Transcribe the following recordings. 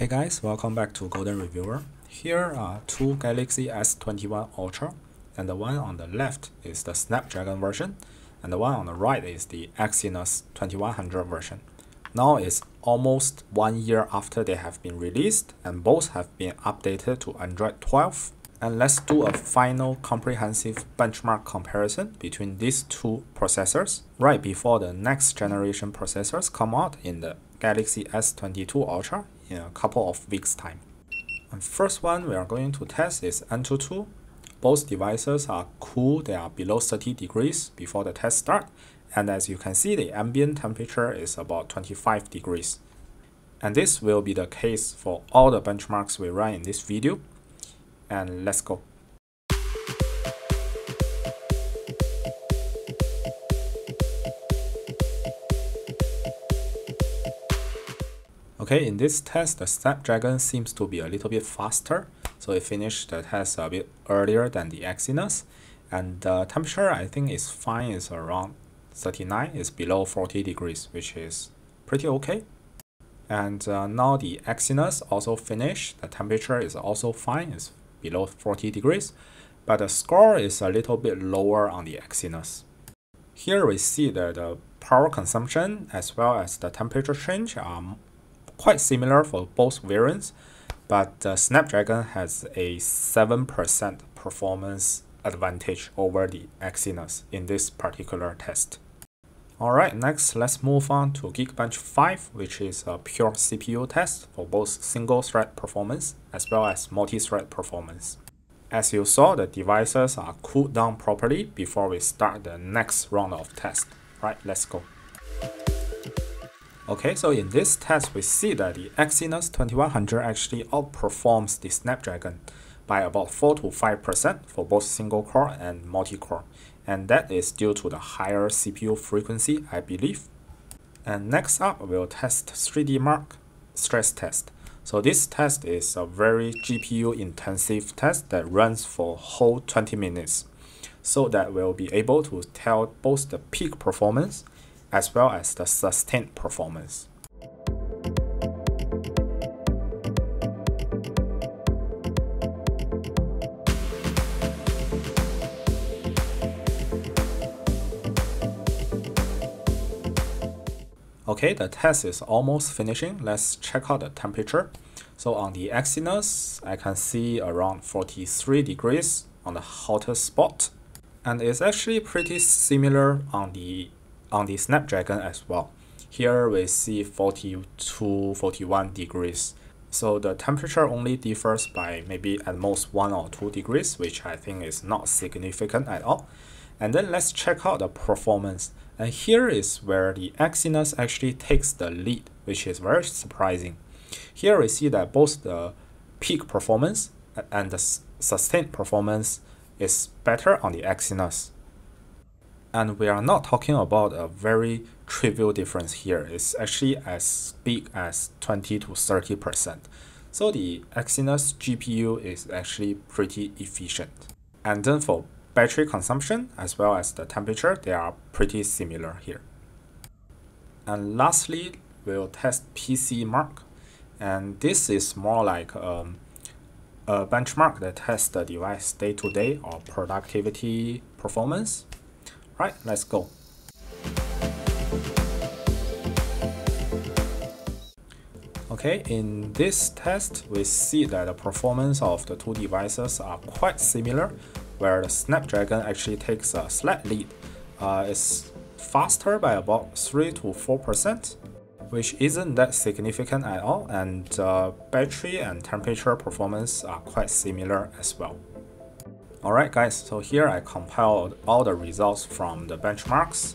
Hey guys, welcome back to Golden Reviewer. Here are two Galaxy S21 Ultra, and the one on the left is the Snapdragon version, and the one on the right is the Exynos 2100 version. Now it's almost one year after they have been released, and both have been updated to Android 12. And let's do a final comprehensive benchmark comparison between these two processors right before the next generation processors come out in the Galaxy S22 Ultra in a couple of weeks time. And first one we are going to test is Antutu. Both devices are cool, they are below 30 degrees before the test start, and as you can see the ambient temperature is about 25 degrees. And this will be the case for all the benchmarks we run in this video, and let's go. Okay, in this test, the Snapdragon seems to be a little bit faster, so it finished the test a bit earlier than the Exynos. And the temperature I think is fine, It's around 39, It's below 40 degrees, which is pretty okay. And uh, now the Exynos also finished, the temperature is also fine, It's below 40 degrees, but the score is a little bit lower on the Exynos. Here we see that the power consumption as well as the temperature change are quite similar for both variants, but the Snapdragon has a 7% performance advantage over the Exynos in this particular test. Alright, next let's move on to Geekbench 5, which is a pure CPU test for both single-thread performance as well as multi-thread performance. As you saw, the devices are cooled down properly before we start the next round of test. Right, let's go. Okay, so in this test, we see that the Exynos 2100 actually outperforms the Snapdragon by about 4 to 5% for both single core and multi-core and that is due to the higher CPU frequency, I believe. And next up, we'll test 3D Mark stress test. So this test is a very GPU intensive test that runs for whole 20 minutes. So that we'll be able to tell both the peak performance as well as the sustained performance. Okay, the test is almost finishing. Let's check out the temperature. So on the Exynos, I can see around 43 degrees on the hottest spot. And it's actually pretty similar on the on the Snapdragon as well. Here we see 42, 41 degrees. So the temperature only differs by maybe at most 1 or 2 degrees, which I think is not significant at all. And then let's check out the performance. And here is where the Exynos actually takes the lead, which is very surprising. Here we see that both the peak performance and the sustained performance is better on the Exynos. And we are not talking about a very trivial difference here. It's actually as big as 20 to 30%. So the Exynos GPU is actually pretty efficient. And then for battery consumption as well as the temperature, they are pretty similar here. And lastly, we'll test PC Mark. And this is more like um, a benchmark that tests the device day-to-day -day or productivity performance. Right, let's go. Okay, in this test, we see that the performance of the two devices are quite similar where the Snapdragon actually takes a slight lead. Uh, it's faster by about 3 to 4%, which isn't that significant at all, and uh, battery and temperature performance are quite similar as well. Alright guys, so here I compiled all the results from the benchmarks,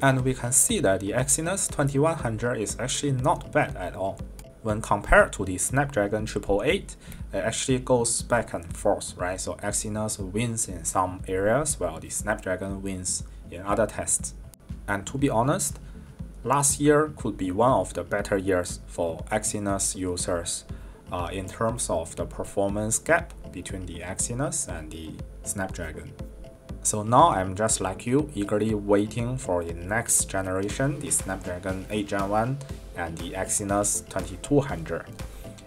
and we can see that the Exynos 2100 is actually not bad at all. When compared to the Snapdragon 888, it actually goes back and forth, right? So Exynos wins in some areas while the Snapdragon wins in other tests. And to be honest, last year could be one of the better years for Exynos users uh, in terms of the performance gap between the Exynos and the Snapdragon. So now I'm just like you, eagerly waiting for the next generation, the Snapdragon 8 Gen 1 and the Exynos 2200.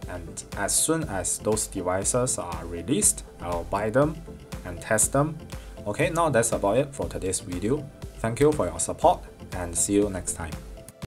and as soon as those devices are released, I'll buy them and test them. Okay, now that's about it for today's video. Thank you for your support and see you next time.